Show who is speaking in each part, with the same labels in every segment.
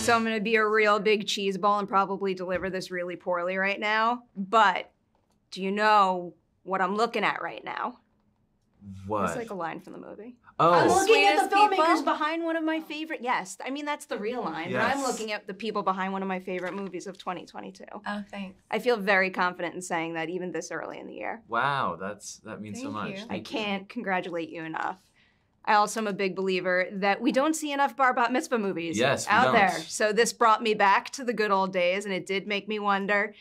Speaker 1: So I'm gonna be a real big cheese ball and probably deliver this really poorly right now. But do you know what I'm looking at right now?
Speaker 2: What?
Speaker 1: It's like a line from the movie.
Speaker 2: oh,
Speaker 1: I'm looking at the filmmakers
Speaker 3: people?
Speaker 1: behind one of my favorite. Yes, I mean that's the real line, but I'm looking at the people behind one of my favorite movies of 2022.
Speaker 3: Oh, thanks.
Speaker 1: I feel very confident in saying that even this early in the year.
Speaker 2: wow. That's that means so
Speaker 3: Thank
Speaker 2: much.
Speaker 3: you.
Speaker 1: I can't congratulate you enough. I also am a big believer that we don't see enough bar bat mitzvah movies
Speaker 2: Yes,
Speaker 1: out
Speaker 2: don't.
Speaker 1: there. So this brought me back to the good old days, and it did make me wonder.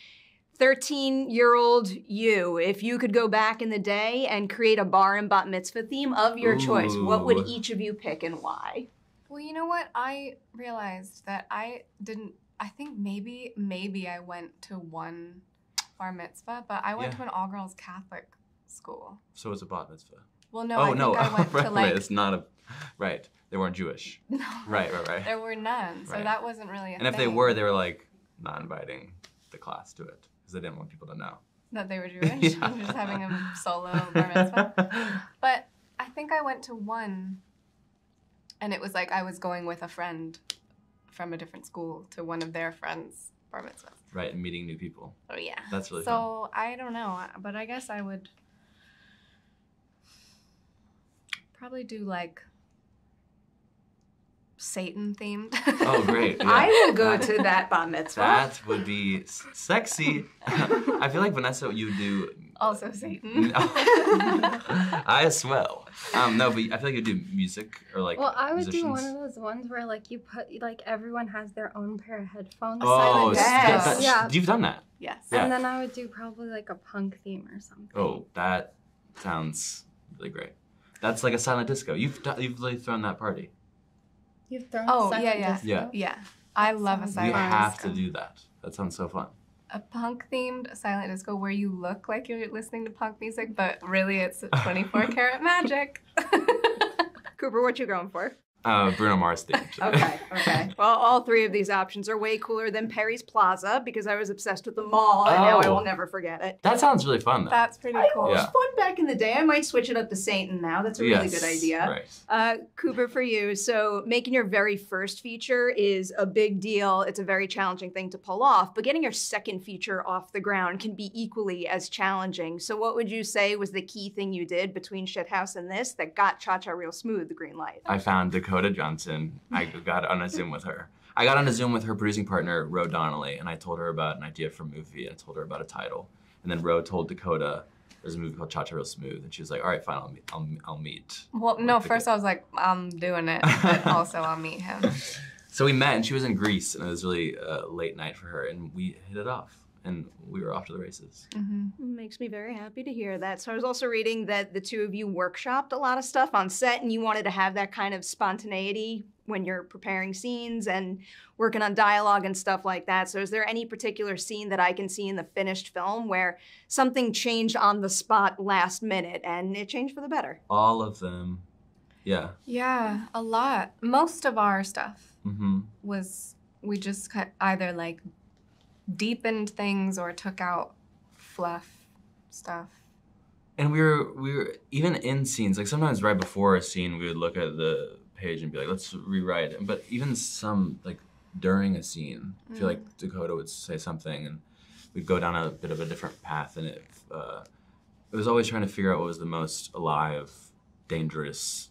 Speaker 1: 13 year old you, if you could go back in the day and create a bar and bat mitzvah theme of your choice, what would each of you pick and why?
Speaker 3: Well, you know what? I realized that I didn't. I think maybe, maybe I went to one bar mitzvah, but I went
Speaker 2: Yeah.
Speaker 3: to an all girls Catholic school.
Speaker 2: So it's a bat mitzvah.
Speaker 3: Well, no,
Speaker 2: oh
Speaker 3: I think I went
Speaker 2: right,
Speaker 3: to like.
Speaker 2: It's not a. Right. They weren't Jewish.
Speaker 3: No,
Speaker 2: Right. Right. Right.
Speaker 3: There were none, so
Speaker 2: Right.
Speaker 3: that wasn't really a
Speaker 2: And if they were, they were like not inviting the class to it because they didn't want people to know.
Speaker 3: that they were Jewish.
Speaker 2: Yeah.
Speaker 3: Just having a solo bar mitzvah. But I think I went to one, and it was like I was going with a friend from a different school to one of their friends' bar mitzvahs.
Speaker 2: right, and meeting new people.
Speaker 3: Oh yeah.
Speaker 2: That's really
Speaker 3: so I don't know, but I guess I would probably do like Satan themed.
Speaker 2: Oh, great. Yeah.
Speaker 1: I will go to that bar mitzvah.
Speaker 2: That would be sexy. I feel like Vanessa, you would do.
Speaker 3: also Satan.
Speaker 2: I as well. Um, no, but I feel like you do music or like.
Speaker 4: well, I would
Speaker 2: musicians.
Speaker 4: do one of those ones where like you put like everyone has their own pair of headphones.
Speaker 2: Oh,
Speaker 3: silent
Speaker 2: s-
Speaker 1: disco.
Speaker 2: that- that's-
Speaker 4: Yeah.
Speaker 2: You've done that.
Speaker 3: yes.
Speaker 2: Yeah.
Speaker 4: And then I would do probably like a punk theme or something.
Speaker 2: Oh, that sounds really great. That's like a silent disco. You've you've really thrown that party.
Speaker 4: You've thrown
Speaker 3: Oh,
Speaker 4: silent
Speaker 3: yeah, yeah.
Speaker 4: disco?
Speaker 2: Yeah.
Speaker 3: Yeah. I love a
Speaker 4: silent.
Speaker 2: We
Speaker 3: silent
Speaker 2: have
Speaker 3: disco.
Speaker 2: to do that. That sounds so fun.
Speaker 3: a punk themed silent disco where you look like you're listening to punk music, but really it's 24 karat magic.
Speaker 1: Cooper, what you going for?
Speaker 2: Uh, Bruno Mars themed.
Speaker 1: Okay, okay. Well, all three of these options are way cooler than Perry's Plaza because I was obsessed with the mall and now I
Speaker 2: Oh.
Speaker 1: will never forget it.
Speaker 2: that sounds really fun though.
Speaker 3: That's pretty
Speaker 1: I-
Speaker 3: cool.
Speaker 1: It was
Speaker 2: Yeah.
Speaker 1: fun back in the day. I might switch it up to Satan now. That's a really good idea.
Speaker 2: Right.
Speaker 1: Uh, Cooper, for you, so making your very first feature is a big deal. It's a very challenging thing to pull off, but getting your second feature off the ground can be equally as challenging. So, what would you say was the key thing you did between Shithouse and this that got Cha Cha Real Smooth the green light?
Speaker 2: I found Dakota Johnson. I got on a Zoom with her. I got on a Zoom with her producing partner, Ro Donnelly, and I told her about an idea for a movie. I told her about a title. And then Ro told Dakota there's a movie called Cha Cha Real Smooth. And she was like, all right, fine, I'll meet. I'll, I'll meet.
Speaker 3: Well, no,
Speaker 2: Like
Speaker 3: first I was like, I'm doing it, but also I'll meet him.
Speaker 2: So we met, and she was in Greece, and it was really a late night for her, and we hit it off, and we were off to the races.
Speaker 3: hmm
Speaker 1: Makes me very happy to hear that. So I was also reading that the two of you workshopped a lot of stuff on set and you wanted to have that kind of spontaneity when you're preparing scenes and working on dialogue and stuff like that. So is there any particular scene that I can see in the finished film where something changed on the spot last minute and it changed for the better?
Speaker 2: All of them. Yeah.
Speaker 3: Yeah, a lot. Most of our stuff
Speaker 2: Mm-hmm.
Speaker 3: was we just ki- either like deepened things or took out fluff stuff.
Speaker 2: And we were we were even in scenes like sometimes right before a scene we would look at the page and be like let's rewrite it. But even some like during a scene, I feel like Dakota would say something and we'd go down a bit of a different path and it uh, it was always trying to figure out what was the most alive, dangerous,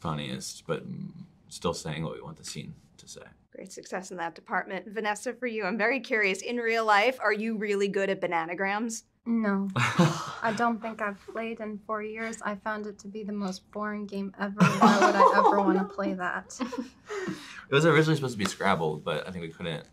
Speaker 2: funniest, but mm, still saying what we want the scene to say.
Speaker 1: Great success in that department. Vanessa, for you, I'm very curious. In real life, are you really good at bananagrams?
Speaker 4: No, I don't think I've played in four years. I found it to be the most boring game ever. Why would I ever want to play that?
Speaker 2: It was originally supposed to be Scrabble, but I think we couldn't,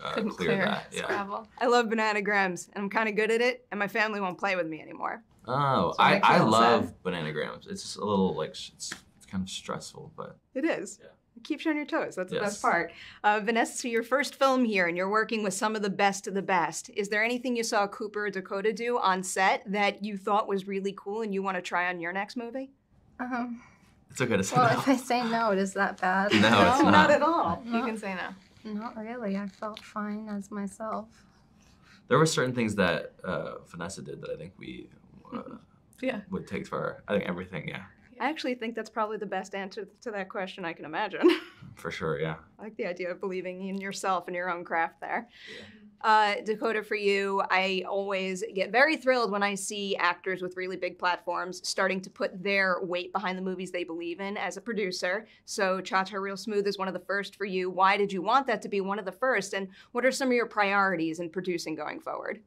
Speaker 2: uh,
Speaker 3: Couldn't
Speaker 2: clear,
Speaker 3: clear,
Speaker 2: that. Yeah.
Speaker 3: Scrabble.
Speaker 1: I love bananagrams and I'm kind of good at it, and my family won't play with me anymore.
Speaker 2: Oh, I, I love
Speaker 1: sad.
Speaker 2: bananagrams. It's just a little like it's, it's kind of stressful, but
Speaker 1: It is.
Speaker 2: Yeah.
Speaker 1: It keeps you on your toes. That's the best part. Uh, Vanessa, so your first film here, and you're working with some of the best of the best. Is there anything you saw Cooper or Dakota do on set that you thought was really cool and you want to try on your next movie?
Speaker 4: Um,
Speaker 2: it's okay to say
Speaker 4: well,
Speaker 2: no.
Speaker 4: if I say no, is that bad?
Speaker 2: No, it's
Speaker 1: not.
Speaker 2: not.
Speaker 1: at all.
Speaker 3: You can say no.
Speaker 4: Not really. I felt fine as myself.
Speaker 2: There were certain things that uh, Vanessa did that I think we uh,
Speaker 3: Yeah.
Speaker 2: would take for. I think everything, yeah.
Speaker 1: I actually think that's probably the best answer to that question I can imagine.
Speaker 2: For sure, yeah.
Speaker 1: I like the idea of believing in yourself and your own craft there. Uh, Dakota, for you, I always get very thrilled when I see actors with really big platforms starting to put their weight behind the movies they believe in as a producer. So, Cha Cha Real Smooth is one of the first for you. Why did you want that to be one of the first? And what are some of your priorities in producing going forward?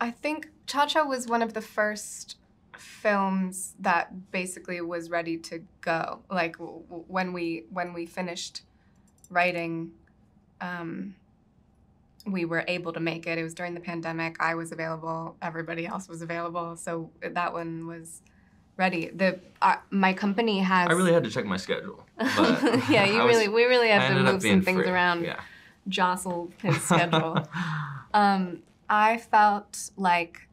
Speaker 3: I think Cha Cha was one of the first films that basically was ready to go. Like w- w- when we when we finished writing, um, we were able to make it. It was during the pandemic. I was available. Everybody else was available. So that one was ready. The uh, my company has.
Speaker 2: I really had to check my schedule. But
Speaker 3: yeah, you
Speaker 2: was-
Speaker 3: really we really have to move some things
Speaker 2: free.
Speaker 3: around.
Speaker 2: Yeah.
Speaker 3: Jostle his schedule. Um, I felt like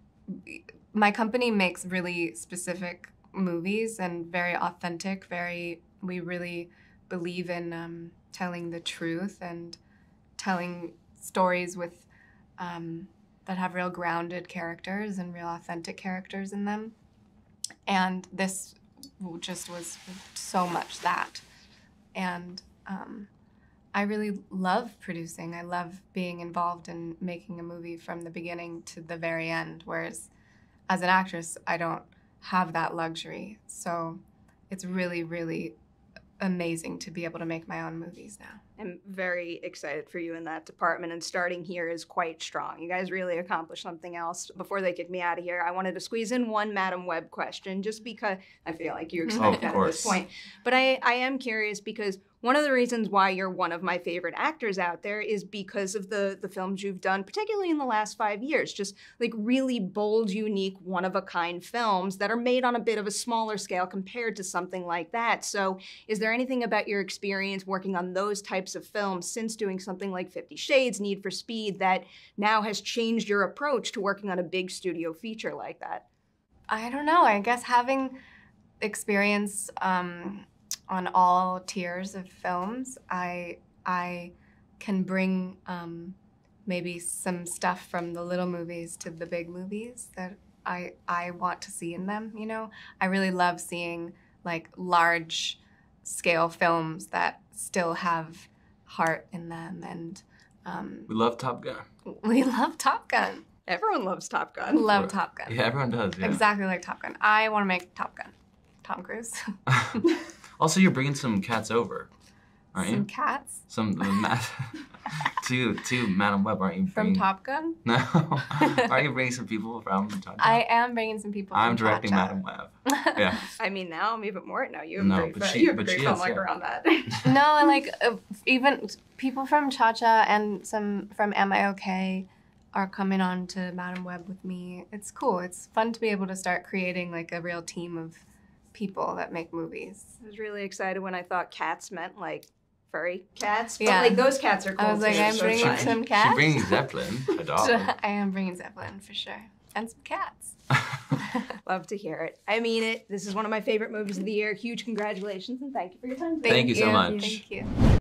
Speaker 3: my company makes really specific movies and very authentic. Very, we really believe in um, telling the truth and telling stories with um, that have real grounded characters and real authentic characters in them. And this just was so much that. And um, I really love producing. I love being involved in making a movie from the beginning to the very end. Whereas as an actress, I don't have that luxury. So it's really, really amazing to be able to make my own movies now.
Speaker 1: I'm very excited for you in that department, and starting here is quite strong. You guys really accomplished something else. Before they kick me out of here, I wanted to squeeze in one Madame Web question, just because I feel like you
Speaker 3: Oh,
Speaker 1: expect
Speaker 2: of
Speaker 1: that at this point. But I, I am curious because one of the reasons why you're one of my favorite actors out there is because of the the films you've done, particularly in the last five years. Just like really bold, unique, one of a kind films that are made on a bit of a smaller scale compared to something like that. So, is there anything about your experience working on those types of films since doing something like Fifty Shades, Need for Speed, that now has changed your approach to working on a big studio feature like that?
Speaker 3: I don't know. I guess having experience um, on all tiers of films, I I can bring um, maybe some stuff from the little movies to the big movies that I I want to see in them. You know, I really love seeing like large scale films that still have heart in them, and um,
Speaker 2: We love Top Gun.
Speaker 3: we love Top Gun.
Speaker 1: Everyone loves Top Gun.
Speaker 3: Love
Speaker 2: Right.
Speaker 3: Top Gun.
Speaker 2: Yeah, everyone does. Yeah.
Speaker 3: Exactly like Top Gun. I want to make Top Gun. Tom Cruise.
Speaker 2: also, you're bringing some cats over, aren't
Speaker 3: Some
Speaker 2: you?
Speaker 3: cats
Speaker 2: Some the ma- to to Madame Web, aren't you?
Speaker 3: from
Speaker 2: Bringing...
Speaker 3: Top Gun.
Speaker 2: No, aren't you bringing some people from Top Gun?
Speaker 3: I am bringing some people.
Speaker 2: I'm
Speaker 3: from
Speaker 2: directing Madame Web. Yeah.
Speaker 1: I mean, now I'm even more. Now you have
Speaker 2: No,
Speaker 1: a great,
Speaker 2: but she-
Speaker 1: you have
Speaker 2: but
Speaker 1: great
Speaker 2: she is,
Speaker 1: like
Speaker 2: yeah.
Speaker 1: around that.
Speaker 3: no, and like uh, even people from Cha Cha and some from Am I Okay are coming on to Madame Web with me. It's cool. It's fun to be able to start creating like a real team of people that make movies.
Speaker 1: I was really excited when I thought cats meant like furry cats. But
Speaker 3: Yeah.
Speaker 1: like those cats are cool.
Speaker 3: I was like,
Speaker 1: too,
Speaker 3: I'm
Speaker 1: so
Speaker 3: bringing
Speaker 1: fine.
Speaker 3: some
Speaker 2: She's
Speaker 3: cats.
Speaker 2: bringing Zeppelin, a dog.
Speaker 3: I am bringing Zeppelin for sure, and some cats.
Speaker 1: Love to hear it. I mean it. This is one of my favorite movies of the year. Huge congratulations and thank you for your time. today.
Speaker 2: Thank you so much.
Speaker 3: Thank you.